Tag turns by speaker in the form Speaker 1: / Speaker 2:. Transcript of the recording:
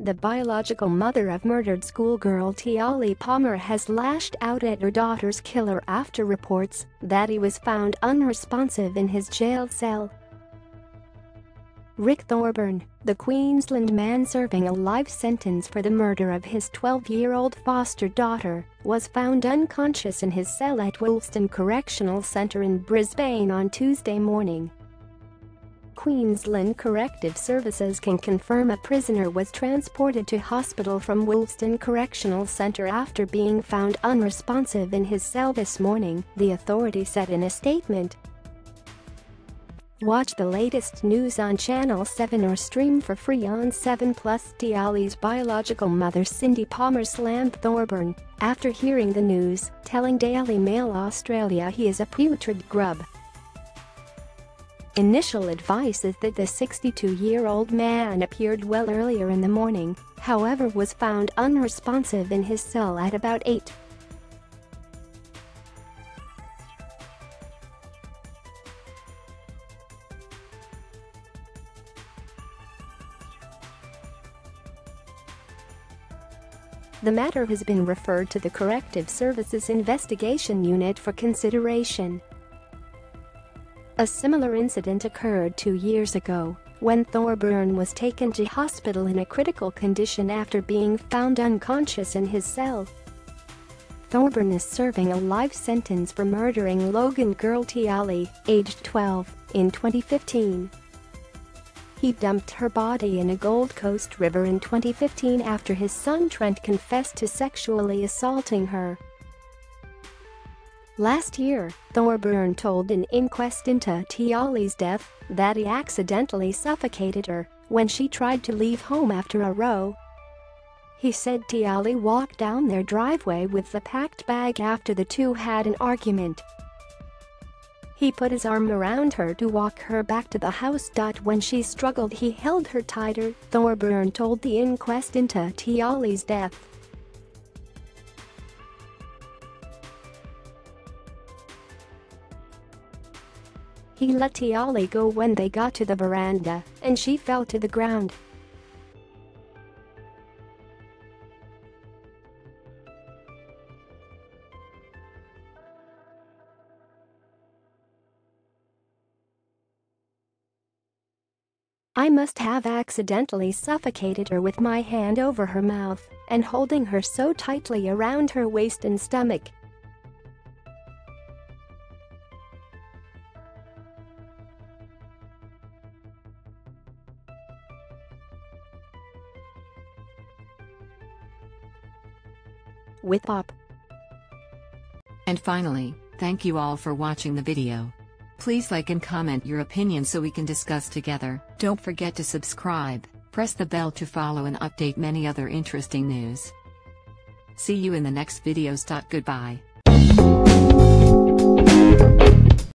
Speaker 1: the biological mother of murdered schoolgirl Tiahleigh Palmer has lashed out at her daughter's killer after reports that he was found unresponsive in his jail cell. Rick Thorburn, the Queensland man serving a life sentence for the murder of his 12-year-old foster daughter, was found unconscious in his cell at Wolston Correctional Centre in Brisbane on Tuesday morning. Queensland Corrective Services can confirm a prisoner was transported to hospital from Wolston Correctional Centre after being found unresponsive in his cell this morning, the authority said in a statement. Watch the latest news on Channel 7 or stream for free on 7 Plus. Tiahleigh's biological mother Cindy Palmer slammed Thorburn after hearing the news, telling Daily Mail Australia he is a putrid grub. Initial advice is that the 62-year-old man appeared well earlier in the morning, however was found unresponsive in his cell at about 8 The matter has been referred to the Corrective Services Investigation Unit for consideration. A similar incident occurred two years ago, when Thorburn was taken to hospital in a critical condition after being found unconscious in his cell. Thorburn is serving a life sentence for murdering Logan girl Tiahleigh, aged 12, in 2015. He dumped her body in a Gold Coast river in 2015 after his son Trent confessed to sexually assaulting her. Last year, Thorburn told an inquest into Tiahleigh's death that he accidentally suffocated her when she tried to leave home after a row. He said Tiahleigh walked down their driveway with the packed bag after the two had an argument. He put his arm around her to walk her back to the house. When she struggled he held her tighter, Thorburn told the inquest into Tiahleigh's death. He let Tiahleigh go when they got to the veranda, and she fell to the ground. I must have accidentally suffocated her with my hand over her mouth and holding her so tightly around her waist and stomach. With Pop.
Speaker 2: And finally, thank you all for watching the video. Please like and comment your opinion so we can discuss together. Don't forget to subscribe, press the bell to follow and update many other interesting news. See you in the next videos. Goodbye.